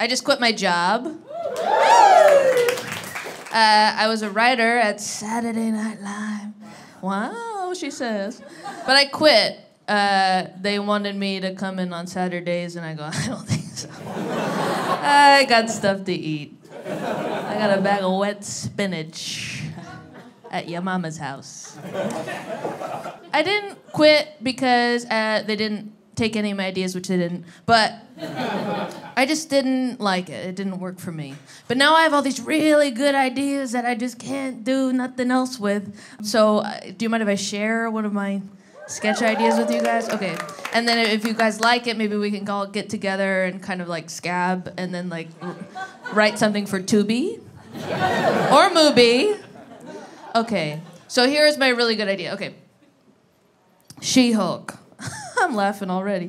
I just quit my job. Uh, I was a writer at Saturday Night Live. Wow, she says. But I quit. Uh, they wanted me to come in on Saturdays, and I go, I don't think so. I got stuff to eat. I got a bag of wet spinach at your mama's house. I didn't quit because uh, they didn't take any of my ideas, which they didn't. But I just didn't like it. It didn't work for me. But now I have all these really good ideas that I just can't do nothing else with. So, uh, do you mind if I share one of my sketch ideas with you guys? Okay. And then if you guys like it, maybe we can all get together and kind of like scab and then like write something for Tubi or Mubi. Okay. So here's my really good idea. Okay. She Hulk. I'm laughing already.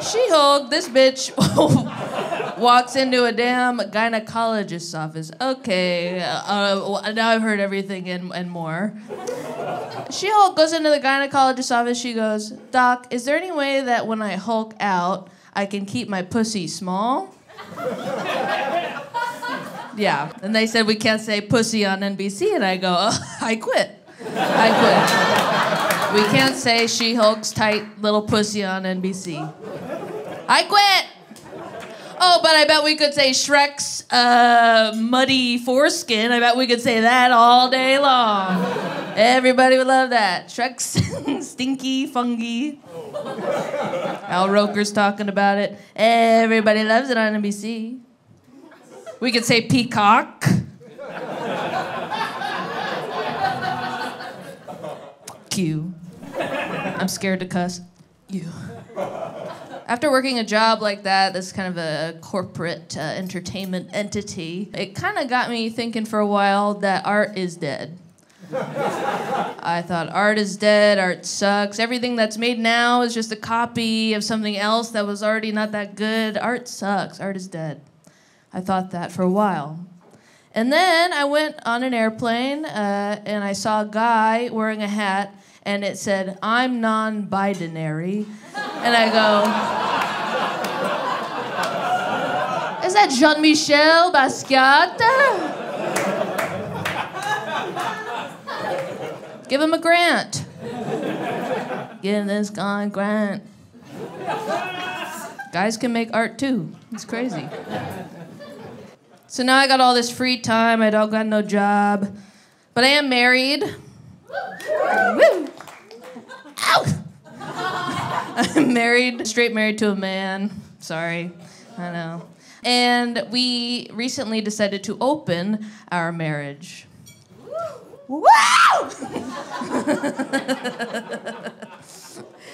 She Hulk, this bitch walks into a damn gynecologist's office. Okay, uh, now I've heard everything and, and more. She Hulk goes into the gynecologist's office. She goes, Doc, is there any way that when I Hulk out, I can keep my pussy small? Yeah. And they said, we can't say pussy on NBC. And I go, oh, I quit. I quit. We can't say She Hulk's tight little pussy on NBC. I quit. Oh, but I bet we could say Shrek's uh, muddy foreskin. I bet we could say that all day long. Everybody would love that. Shrek's stinky fungi. Al Roker's talking about it. Everybody loves it on NBC. We could say peacock. Q. I'm scared to cuss. You. After working a job like that, this kind of a corporate uh, entertainment entity, it kind of got me thinking for a while that art is dead. I thought art is dead, art sucks. Everything that's made now is just a copy of something else that was already not that good. Art sucks, art is dead. I thought that for a while. And then I went on an airplane uh, and I saw a guy wearing a hat and it said, I'm non binary. And I go, Is that Jean Michel Basquiat? Give him a grant. Give this guy a grant. Guys can make art too. It's crazy. So now I got all this free time. I don't got no job, but I am married. Woo! Ow! I'm married, straight married to a man. Sorry, I know. And we recently decided to open our marriage. Woo!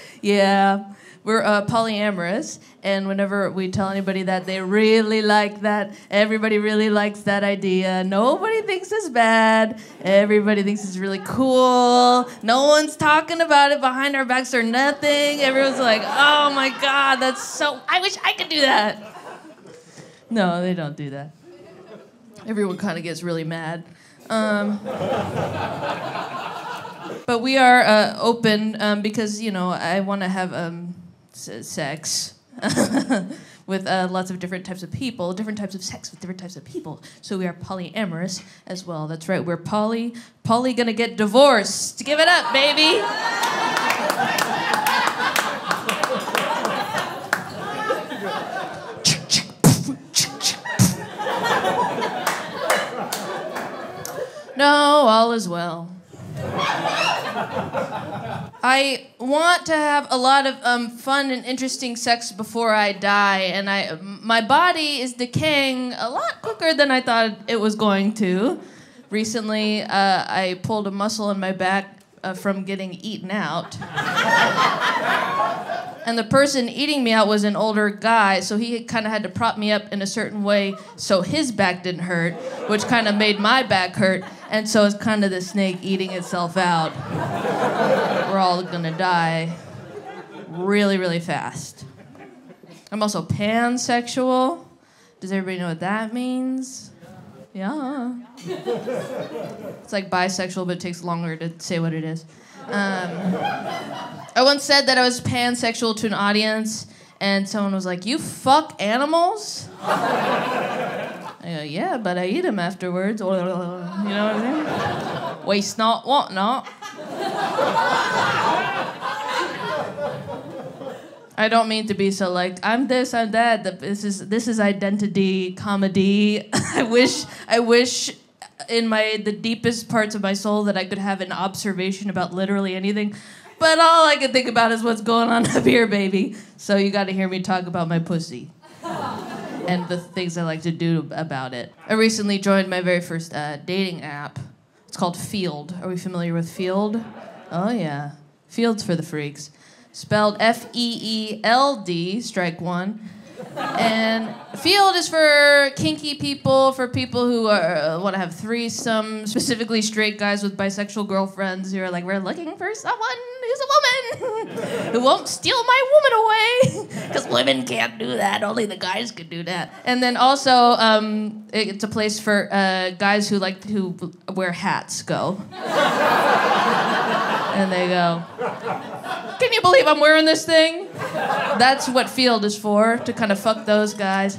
yeah, we're uh, polyamorous, and whenever we tell anybody that, they really like that. Everybody really likes that idea. Nobody thinks it's bad. Everybody thinks it's really cool. No one's talking about it behind our backs or nothing. Everyone's like, oh my God, that's so, I wish I could do that. No, they don't do that. Everyone kind of gets really mad. Um, but we are uh, open um, because, you know, I want to have. Um, sex with uh, lots of different types of people, different types of sex with different types of people. So we are polyamorous as well. That's right. We're poly, poly gonna get divorced. Give it up, baby. no, all is well. I want to have a lot of um, fun and interesting sex before I die, and I my body is decaying a lot quicker than I thought it was going to. Recently, uh, I pulled a muscle in my back uh, from getting eaten out. and the person eating me out was an older guy, so he kind of had to prop me up in a certain way so his back didn't hurt, which kind of made my back hurt. And so it's kind of the snake eating itself out. We're all gonna die really, really fast. I'm also pansexual. Does everybody know what that means? Yeah. It's like bisexual, but it takes longer to say what it is. Um, I once said that I was pansexual to an audience, and someone was like, "You fuck animals." Go, "Yeah, but I eat them afterwards." You know what I mean? Waste not, want not. I don't mean to be so like I'm this, I'm that. This is this is identity comedy. I wish I wish in my the deepest parts of my soul that I could have an observation about literally anything. But all I can think about is what's going on up here, baby. So you got to hear me talk about my pussy and the things I like to do about it. I recently joined my very first uh, dating app. It's called Feeld. Are we familiar with Feeld? Oh yeah, Feeld's for the freaks. Spelled F E E L D, strike one. And Feeld is for kinky people, for people who are, uh, want to have threesomes, specifically straight guys with bisexual girlfriends who are like, we're looking for someone who's a woman who won't steal my woman away. Because women can't do that, only the guys can do that. And then also, um, it's a place for uh, guys who like who wear hats go. and they go, Can you believe I'm wearing this thing? That's what Feeld is for, to kind of fuck those guys.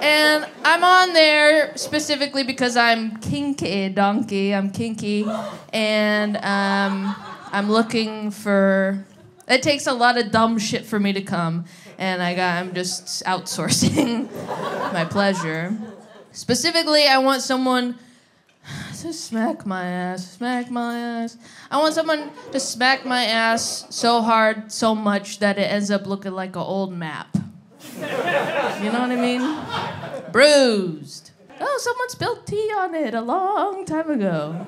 And I'm on there specifically because I'm kinky, donkey. I'm kinky. And um, I'm looking for. It takes a lot of dumb shit for me to come. And I got, I'm just outsourcing my pleasure. Specifically, I want someone to smack my ass, smack my ass. I want someone to smack my ass so hard, so much that it ends up looking like an old map. You know what I mean? Bruised. Oh, someone spilled tea on it a long time ago.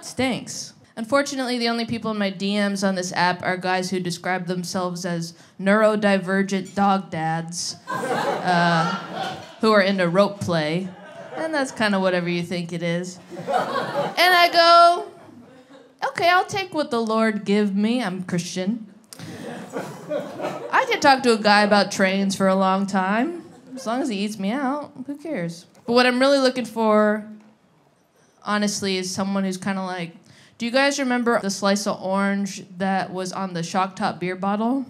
Stinks. Unfortunately, the only people in my DMs on this app are guys who describe themselves as neurodivergent dog dads uh, who are into rope play and that's kind of whatever you think it is. And I go, okay, I'll take what the Lord give me. I'm Christian. I could talk to a guy about trains for a long time. As long as he eats me out, who cares? But what I'm really looking for, honestly, is someone who's kind of like, do you guys remember the slice of orange that was on the shock top beer bottle?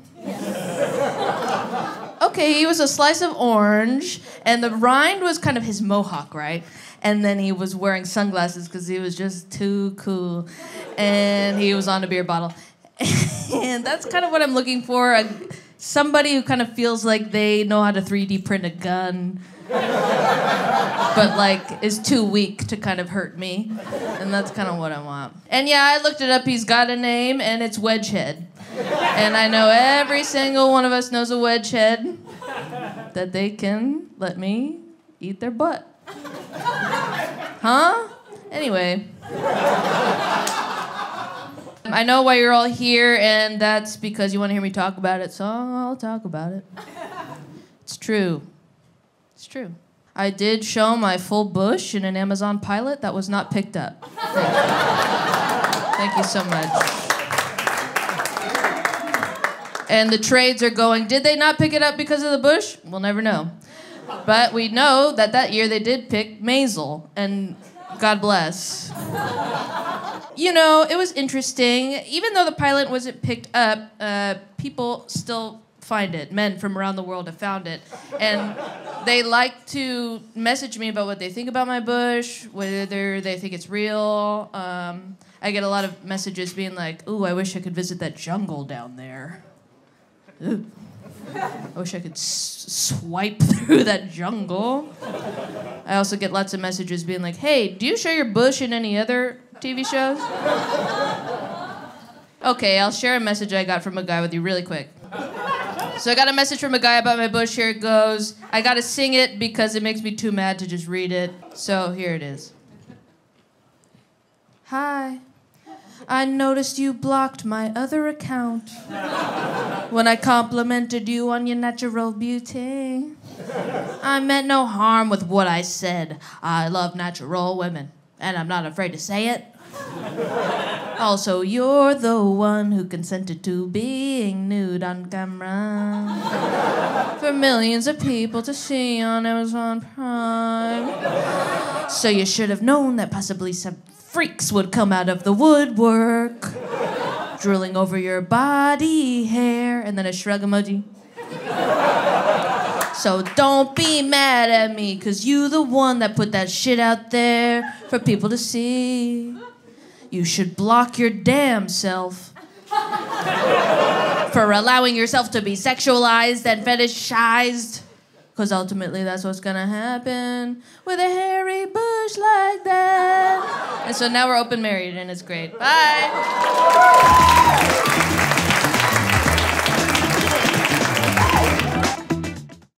Okay, he was a slice of orange, and the rind was kind of his mohawk, right? And then he was wearing sunglasses because he was just too cool, and he was on a beer bottle. and that's kind of what I'm looking for. A, somebody who kind of feels like they know how to 3D print a gun, but like is too weak to kind of hurt me. And that's kind of what I want. And yeah, I looked it up. He's got a name, and it's Wedgehead. And I know every single one of us knows a wedgehead that they can let me eat their butt. Huh? Anyway. I know why you're all here, and that's because you want to hear me talk about it, so I'll talk about it. It's true. It's true. I did show my full bush in an Amazon pilot that was not picked up. Thank you so much and the trades are going, did they not pick it up because of the bush? We'll never know. But we know that that year they did pick Maisel, and God bless. You know, it was interesting. Even though the pilot wasn't picked up, uh, people still find it. Men from around the world have found it. And they like to message me about what they think about my bush, whether they think it's real. Um, I get a lot of messages being like, ooh, I wish I could visit that jungle down there. I wish I could s- swipe through that jungle. I also get lots of messages being like, hey, do you show your bush in any other TV shows? okay, I'll share a message I got from a guy with you really quick. So I got a message from a guy about my bush. Here it goes. I gotta sing it because it makes me too mad to just read it. So here it is. Hi. I noticed you blocked my other account when I complimented you on your natural beauty. I meant no harm with what I said. I love natural women, and I'm not afraid to say it. Also, you're the one who consented to being nude on camera for millions of people to see on Amazon Prime. So you should have known that possibly some freaks would come out of the woodwork. drooling over your body hair, and then a shrug emoji. So don't be mad at me, cause you the one that put that shit out there for people to see. You should block your damn self for allowing yourself to be sexualized and fetishized. Because ultimately, that's what's gonna happen with a hairy bush like that. And so now we're open married, and it's great. Bye.